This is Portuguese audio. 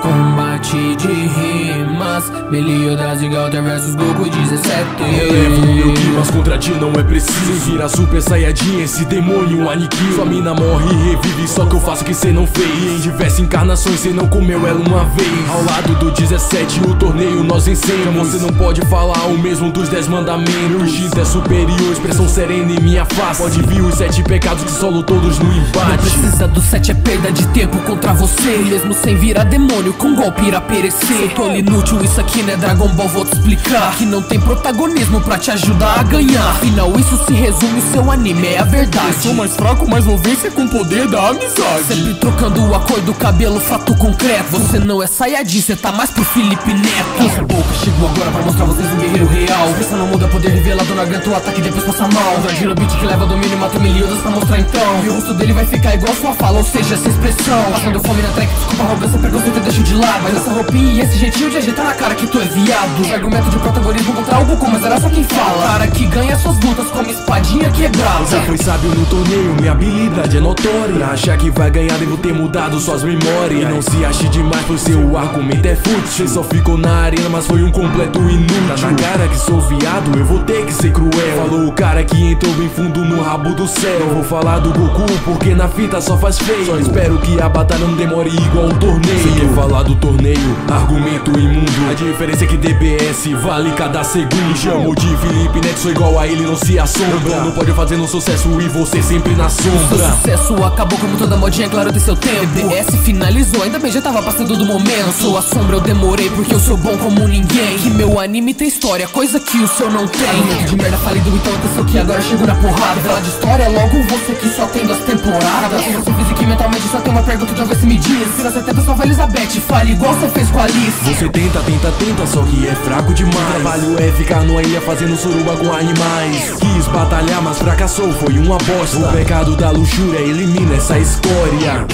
光芒。Arte de rimas Meliodas e Galter versus Goku 17 Relevo meu que, mas contra ti não é preciso. Vira super saiyajin, esse demônio aniquila Sua mina morre e revive, só que eu faço o que cê não fez. E em diversas encarnações cê não comeu ela uma vez. Ao lado do 17 o torneio nós vencemos. Você não pode falar o mesmo dos 10 mandamentos. Meu instinto é superior, expressão serena em minha face. Pode vir os sete pecados que solo todos no Não embate precisa do 7 é perda de tempo contra você. Mesmo sem virar demônio, com golpe irá perecer Tô inútil, isso aqui não é Dragon Ball, vou te explicar. Que não tem protagonismo pra te ajudar a ganhar. Afinal, isso se resume, seu anime é a verdade. Sou mais fraco, mas vou vencer com o poder da amizade. Sempre trocando a cor do cabelo, fato concreto. Você não é Saiyajin, cê tá mais pro Felipe Neto. Essa boca chegou agora pra mostrar vocês um guerreiro real. No mundo é poder revelado, não aguenta o ataque depois passa mal. Android beat que leva domínio e mata milionas pra mostrar então. E o rosto dele vai ficar igual sua fala, ou seja, essa expressão. Passando fome na track, desculpa arrogância, preconceito eu deixo de lado. Mas essa roupinha e esse jeitinho de agitar na cara que tu é viado. Esse argumento de protagonismo contra o Goku, mas era só quem fala. Cara que ganha suas lutas com uma espadinha quebrada. Já foi sábio no torneio, minha habilidade é notória. Pra achar que vai ganhar devo ter mudado suas memórias. E não se ache demais, pois seu argumento é fútil. Você só ficou na arena, mas foi um completo inútil. Tá na cara que sou viado, eu vou ter que ser cruel. Falou o cara que entrou bem fundo no rabo do céu. Eu vou falar do Goku, porque na fita só faz feio. Só espero que a batalha não demore igual o torneio. Se eu falar do torneio, argumento imundo. A diferença é que DBS vale cada segundo. Chamo de Felipe Neto, sou igual a ele, não se assombra. Não pode fazer no sucesso e você sempre na sombra. Sucesso acabou como toda modinha, claro, tem seu tempo. DBS finalizou, ainda bem, já tava passando do momento. Sou a sombra, eu demorei porque eu sou bom como ninguém Que meu anime tem história, coisa que o seu não tem. Argumento de merda falido, então atenção que agora chego na porrada. Falar de história, logo você que só tem duas temporadas. Você física e mentalmente só tem uma pergunta, então vê se me diz. Se você tenta salvar Elizabeth, fale igual você fez com a Alice. Você tenta, tenta, tenta, só que é fraco demais. Trabalho é ficar numa ilha fazendo suruba com animais. Quis batalhar, mas fracassou, foi uma bosta. O pecado da luxúria elimina essa escória